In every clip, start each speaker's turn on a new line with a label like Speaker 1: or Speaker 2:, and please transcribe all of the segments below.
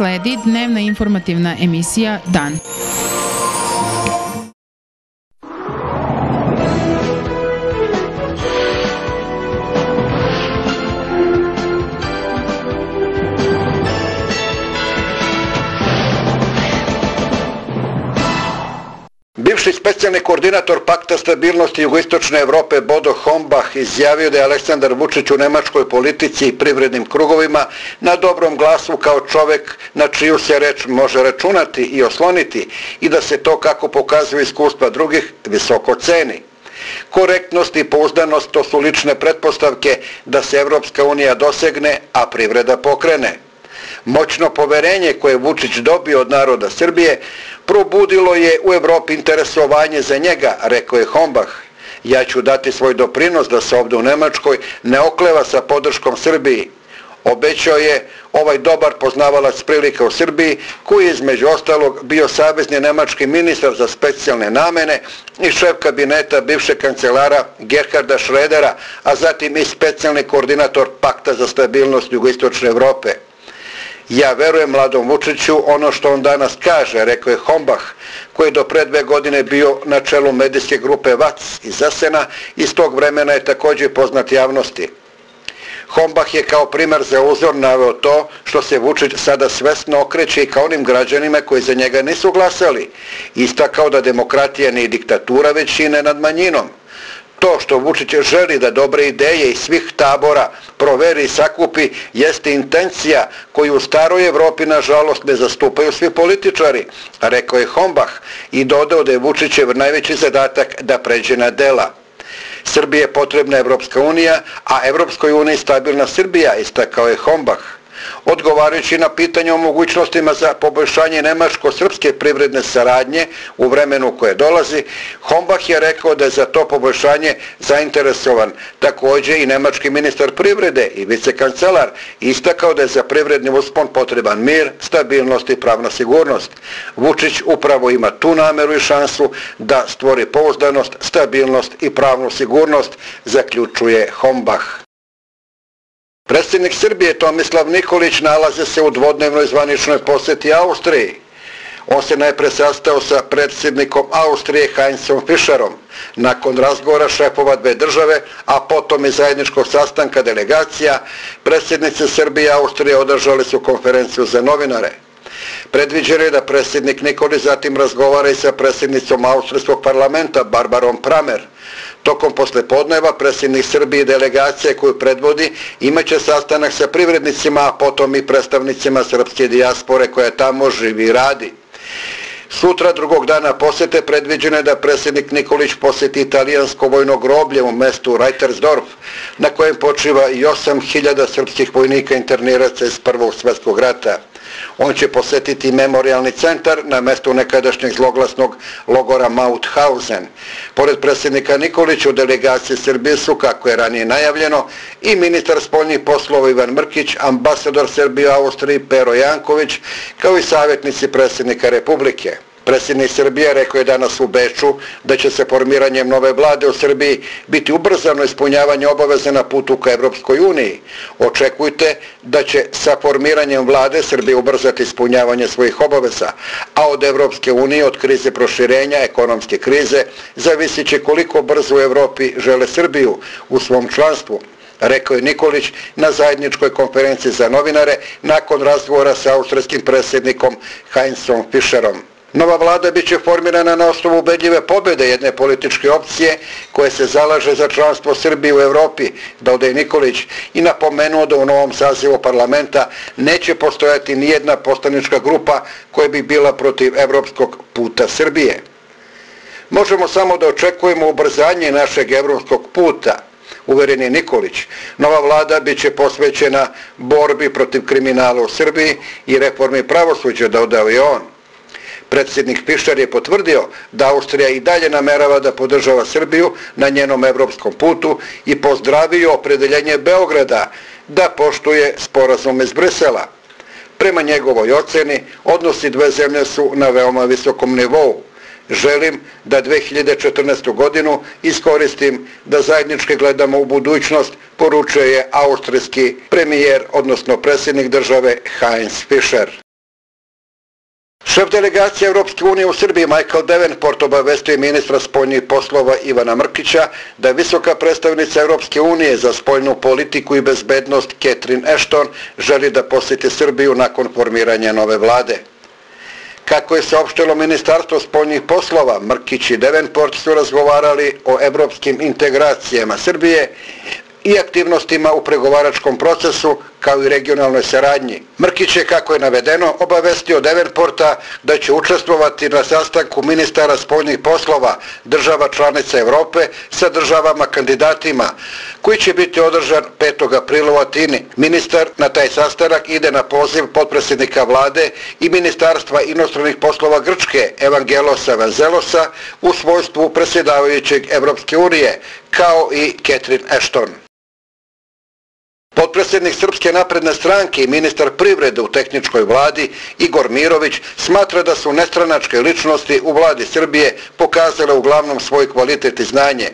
Speaker 1: sledi dnevna informativna emisija Dan.
Speaker 2: Specijalni koordinator Pakta stabilnosti Jugoistočne Evrope Bodo Hombach izjavio da je Aleksandar Vučić u nemačkoj politici i privrednim krugovima na dobrom glasu kao čovek na čiju se reč može računati i osloniti i da se to kako pokazuju iskustva drugih visoko ceni. Korektnost i pouzdanost to su lične pretpostavke da se Evropska unija dosegne, a privreda pokrene. Moćno poverenje koje Vučić dobio od naroda Srbije probudilo je u Evropi interesovanje za njega, rekao je Hombach. Ja ću dati svoj doprinos da se ovdje u Nemačkoj ne okleva sa podrškom Srbiji. Obećao je ovaj dobar poznavalac prilika u Srbiji, koji je između ostalog bio savezni nemački ministar za specijalne namene i šef kabineta bivše kancelara Gerharda Šredera, a zatim i specijalni koordinator Pakta za stabilnost Jugoistočne Evrope. Ja verujem mladom Vučiću ono što on danas kaže, rekao je Hombach, koji je do pre dve godine bio na čelu medijske grupe VAC iz Zasena, iz tog vremena je također poznat javnosti. Hombach je kao primer za uzor naveo to što se Vučić sada svesno okreće i kao onim građanima koji za njega nisu glasali. Istakao da demokratija nije diktatura većine nad manjinom. To što Vučić želi da dobre ideje iz svih tabora proveri i sakupi jeste intencija koju u staroj Evropi nažalost ne zastupaju svi političari, rekao je Hombach i dodao da je Vučićev najveći zadatak da pređe na dela. Srbije je potrebna Evropska unija, a Evropskoj uniji stabilna Srbija, istakao je Hombach. Odgovarajući na pitanje o mogućnostima za poboljšanje nemačko-srpske privredne saradnje u vremenu koje dolazi, Hombach je rekao da je za to poboljšanje zainteresovan. Također i nemački ministar privrede i vicekancelar istakao da je za privredni uspon potreban mir, stabilnost i pravna sigurnost. Vučić upravo ima tu nameru i šansu da stvori pouzdanost, stabilnost i pravnu sigurnost, zaključuje Hombach. Predsjednik Srbije Tomislav Nikolić nalaze se u dvodnevnoj zvaničnoj posjeti Austriji. On se najpre sastao sa predsjednikom Austrije Heinzom Fischerom nakon razgovora šefova dve države, a potom i zajedničkog sastanka delegacija, predsjednice Srbije i Austrije održali su konferenciju za novinare. Predviđeno je da predsjednik Nikoli zatim razgovara i sa predsjednicom Austrijskog parlamenta Barbarom Pramer. Tokom posle podneva predsjednik Srbije delegacije koju predvodi imaće sastanak sa privrednicima, a potom i predstavnicima srpske dijaspore koja tamo živi i radi. Sutra drugog dana posete predviđeno je da predsjednik Nikolić posjeti italijansko vojno groblje u mestu Reitersdorf, na kojem počiva i 8000 srpskih vojnika interniraca iz Prvog svjetskog rata. On će posjetiti memorialni centar na mestu nekadašnjeg zloglasnog logora Mauthausen. Pored predsjednika Nikolića u delegaciji Srbije su, kako je ranije najavljeno, i ministar spoljnih poslova Ivan Mrkić, ambasador Srbije u Austriji Pero Janković, kao i savjetnici predsjednika Republike. Predsjednik Srbije rekao je danas u Beču da će se formiranjem nove vlade u Srbiji biti ubrzano ispunjavanje obaveze na putu ka Evropskoj uniji. Očekujte da će sa formiranjem vlade Srbije ubrzati ispunjavanje svojih obaveza, a od Evropske unije, od krize proširenja, ekonomske krize, zavisit će koliko brzo u Evropi žele Srbiju u svom članstvu rekao je Nikolić na zajedničkoj konferenciji za novinare nakon razgovora sa austrijskim predsjednikom Heinzom Fischerom. Nova vlada bit će formirana na osnovu ubedljive pobjede jedne političke opcije koje se zalaže za članstvo Srbije u Evropi, da ode Nikolić i napomenuo da u novom sazivu parlamenta neće postojati nijedna postanička grupa koja bi bila protiv evropskog puta Srbije. Možemo samo da očekujemo ubrzanje našeg evropskog puta, uveren je Nikolić. Nova vlada bit će posvećena borbi protiv kriminala u Srbiji i reformi pravosuđa dodao je on. Predsjednik Pišar je potvrdio da Austrija i dalje namerava da podržava Srbiju na njenom evropskom putu i pozdravio opredeljenje Beograda da poštuje sporazum iz Brisela. Prema njegovoj oceni, odnosi dve zemlje su na veoma visokom nivou. Želim da 2014. godinu iskoristim da zajednički gledamo u budućnost, poručuje austrijski premijer, odnosno predsjednik države Heinz Fischer. Šef delegacije Europske unije u Srbiji Michael Davenport obavestuje ministra spoljnih poslova Ivana Mrkića da visoka predstavnica Europske unije za spoljnu politiku i bezbednost Catherine Ashton želi da posjeti Srbiju nakon formiranja nove vlade. Kako je saopštilo Ministarstvo spoljnih poslova, Mrkić i Davenport su razgovarali o evropskim integracijama Srbije i aktivnostima u pregovaračkom procesu kao i regionalnoj saradnji. Mrkić je, kako je navedeno, obavestio Devenporta da će učestvovati na sastanku ministara spoljnih poslova država članica Evrope sa državama kandidatima, koji će biti održan 5. aprila u Atini. Ministar na taj sastanak ide na poziv potpredsjednika vlade i ministarstva inostranih poslova Grčke Evangelosa Vanzelosa u svojstvu predsjedavajućeg Evropske unije, kao i Catherine Ashton. Potpredsjednik Srpske napredne stranke i ministar privrede u tehničkoj vladi Igor Mirović smatra da su nestranačke ličnosti u vladi Srbije pokazale uglavnom svoj kvalitet i znanje.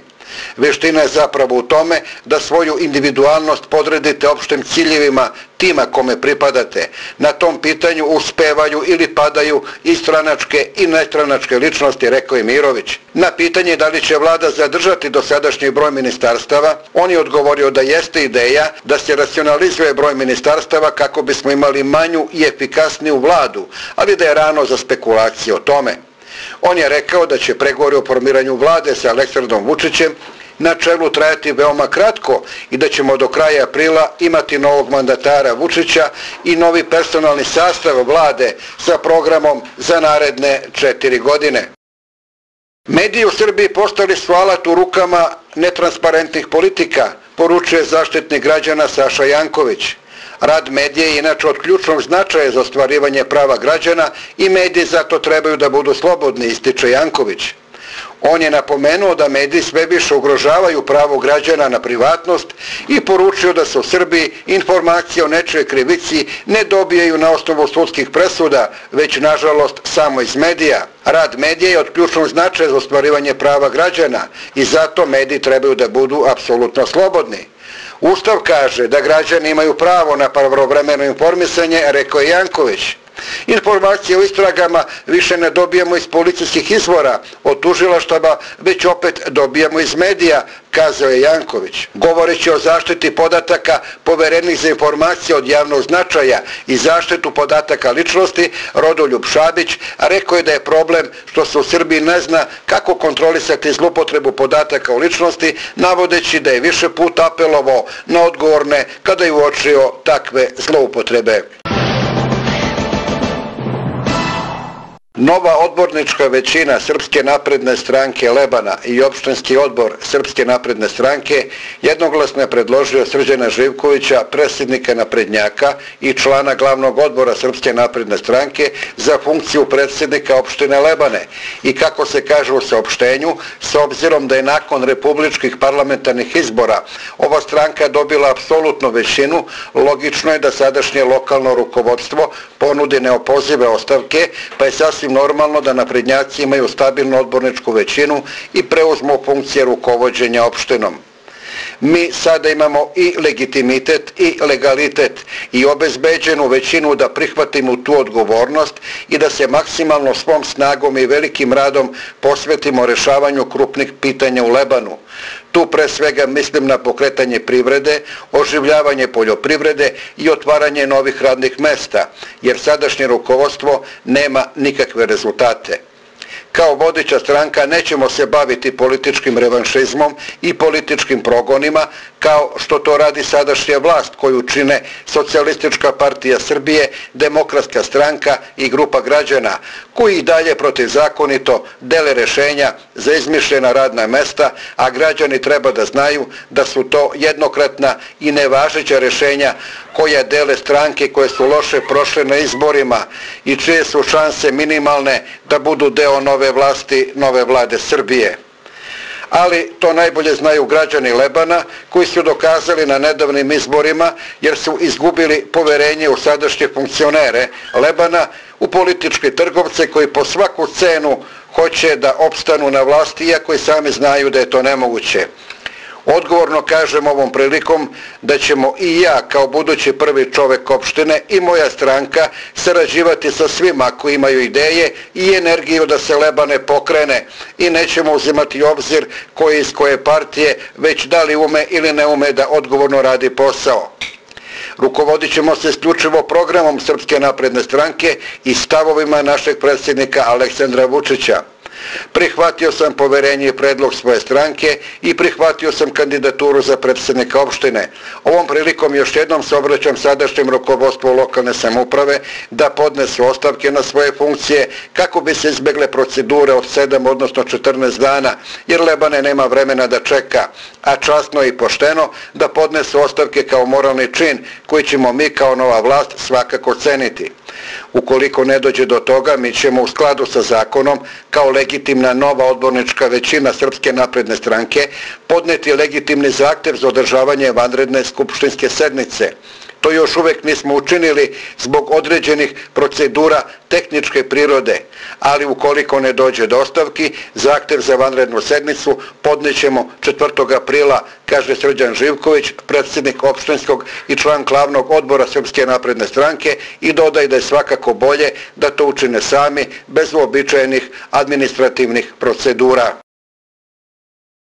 Speaker 2: Veština je zapravo u tome da svoju individualnost podredite opštim ciljevima tima kome pripadate. Na tom pitanju uspevaju ili padaju i stranačke i nestranačke ličnosti, rekao je Mirović. Na pitanje da li će vlada zadržati dosadašnji broj ministarstava, on je odgovorio da jeste ideja da se racionalizuje broj ministarstava kako bismo imali manju i efikasniju vladu, ali da je rano za spekulacije o tome. On je rekao da će pregovori o formiranju vlade sa Aleksandrom Vučićem na čelu trajati veoma kratko i da ćemo do kraja aprila imati novog mandatara Vučića i novi personalni sastav vlade sa programom za naredne četiri godine. Mediji u Srbiji postali su alat u rukama netransparentnih politika, poručuje zaštitnik građana Saša Janković. Rad medije je inače od ključnog značaja za ostvarivanje prava građana i mediji zato trebaju da budu slobodni, ističe Janković. On je napomenuo da mediji sve više ugrožavaju pravo građana na privatnost i poručio da se u Srbiji informacije o nečoj krivici ne dobijaju na osnovu sudskih presuda, već nažalost samo iz medija. Rad medija je od ključnog značaja za ostvarivanje prava građana i zato mediji trebaju da budu apsolutno slobodni. Ustav kaže da građani imaju pravo na pravovremeno informisanje, rekao je Janković. Informacije o istragama više ne dobijamo iz policijskih izvora, od tužilaštava, već opet dobijamo iz medija, kazao je Janković. Govoreći o zaštiti podataka poverenih za informacije od javnog značaja i zaštitu podataka ličnosti, Rodoljub Šabić rekao je da je problem što se u Srbiji ne zna kako kontrolisati zlupotrebu podataka o ličnosti, navodeći da je više puta apelovao na odgovorne kada je uočio takve zloupotrebe. Nova odbornička većina Srpske napredne stranke Lebana i opštinski odbor Srpske napredne stranke jednoglasno je predložio Srđana Živkovića, predsjednika naprednjaka i člana glavnog odbora Srpske napredne stranke za funkciju predsjednika opštine Lebane. I kako se kaže u saopštenju, s obzirom da je nakon republičkih parlamentarnih izbora ova stranka dobila apsolutnu većinu, logično je da sadašnje lokalno rukovodstvo ponudi neopozive ostavke, pa je sasvim sasvim normalno da naprednjaci imaju stabilnu odborničku većinu i preuzmu funkcije rukovođenja opštinom. Mi sada imamo i legitimitet i legalitet i obezbeđenu većinu da prihvatimo tu odgovornost i da se maksimalno svom snagom i velikim radom posvetimo rešavanju krupnih pitanja u Lebanu. Tu pre svega mislim na pokretanje privrede, oživljavanje poljoprivrede i otvaranje novih radnih mesta, jer sadašnje rukovodstvo nema nikakve rezultate. Kao vodića stranka nećemo se baviti političkim revanšizmom i političkim progonima, kao što to radi sadašnja vlast koju čine Socialistička partija Srbije, Demokratska stranka i grupa građana, koji i dalje protivzakonito dele rešenja za izmišljena radna mesta, a građani treba da znaju da su to jednokratna i nevažeća rešenja koja dele stranke koje su loše prošle na izborima i čije su šanse minimalne da budu deo nove vlasti, nove vlade Srbije ali to najbolje znaju građani Lebana koji su dokazali na nedavnim izborima jer su izgubili poverenje u sadašnje funkcionere Lebana u političke trgovce koji po svaku cenu hoće da opstanu na vlasti iako i sami znaju da je to nemoguće. Odgovorno kažem ovom prilikom da ćemo i ja kao budući prvi čovek opštine i moja stranka sarađivati sa svima koji imaju ideje i energiju da se Lebane pokrene i nećemo uzimati obzir koji iz koje partije već da li ume ili ne ume da odgovorno radi posao. Rukovodit ćemo se isključivo programom Srpske napredne stranke i stavovima našeg predsjednika Aleksandra Vučića. Prihvatio sam poverenje i predlog svoje stranke i prihvatio sam kandidaturu za predsjednika opštine. Ovom prilikom još jednom se obraćam sadašnjem rukovodstvu lokalne samuprave da podnesu ostavke na svoje funkcije kako bi se izbegle procedure od 7 odnosno 14 dana jer Lebane nema vremena da čeka, a časno i pošteno da podnesu ostavke kao moralni čin koji ćemo mi kao nova vlast svakako ceniti. Ukoliko ne dođe do toga, mi ćemo u skladu sa zakonom, kao legitimna nova odbornička većina Srpske napredne stranke, podneti legitimni zahtev za održavanje vanredne skupštinske sednice. To još uvek nismo učinili zbog određenih procedura tehničke prirode, ali ukoliko ne dođe do ostavki, zahtev za vanrednu sednicu podnećemo 4. aprila, kaže Srđan Živković, predsjednik opštinskog i član glavnog odbora Srpske napredne stranke i dodaj da je svakako bolje da to učine sami bez uobičajenih administrativnih procedura.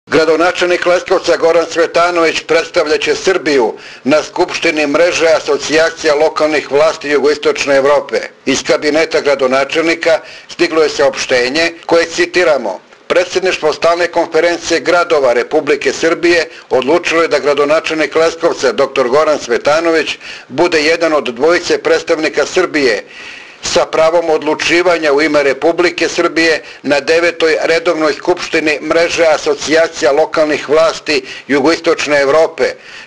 Speaker 2: Gradonačelnik Leskovca Goran Svetanović predstavljaće Srbiju na Skupštini mreže asocijacija lokalnih vlasti Jugoistočne Evrope. Iz kabineta gradonačelnika stiglo je saopštenje koje citiramo. Predsjedništvo stalne konferencije gradova Republike Srbije odlučilo je da gradonačelnik Leskovca dr. Goran Svetanović bude jedan od dvojice predstavnika Srbije sa pravom odlučivanja u ime Republike Srbije na devetoj redovnoj skupštini mreže asocijacija lokalnih vlasti Jugoistočne Evrope,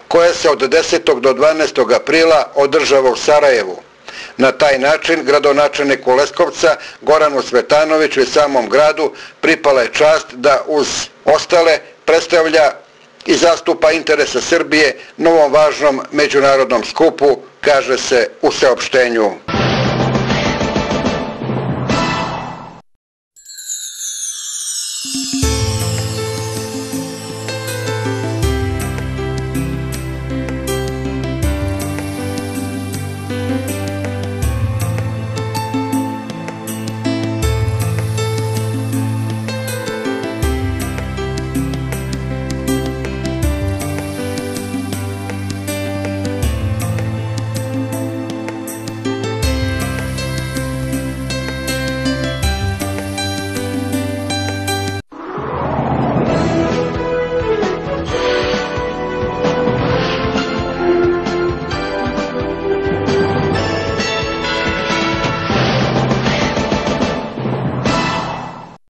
Speaker 2: koja se od 10. do 12. aprila održava u Sarajevu. Na taj način gradonačelniku Leskovca Goranu Svetanoviću i samom gradu pripala je čast da uz ostale predstavlja i zastupa interese Srbije novom važnom međunarodnom skupu, kaže se u seopštenju.